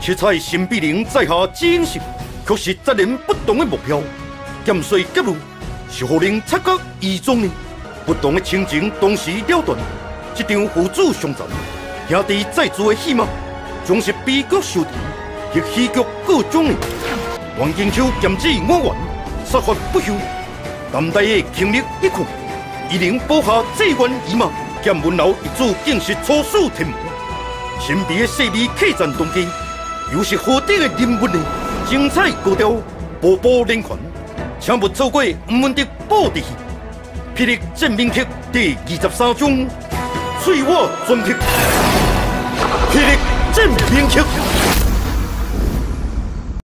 七彩神秘灵在下坚信，却是责任不同的目标。减税结论是互人察觉异状的不同的情景同时了断。这场父子相残、兄弟再做的戏码，总是悲剧收场，亦戏剧各种的。王金秋剑指我愿，杀伐不休，南大的倾力一看，一能保下这关一马。剑门楼一组竟是初始天门，神秘的势力客栈东京，又是何等的人物呢？精彩高调，步步连环，请勿错过吴文迪报的戏《霹雳正面剧》第二十三章《翠瓦专辑》，霹雳正面剧。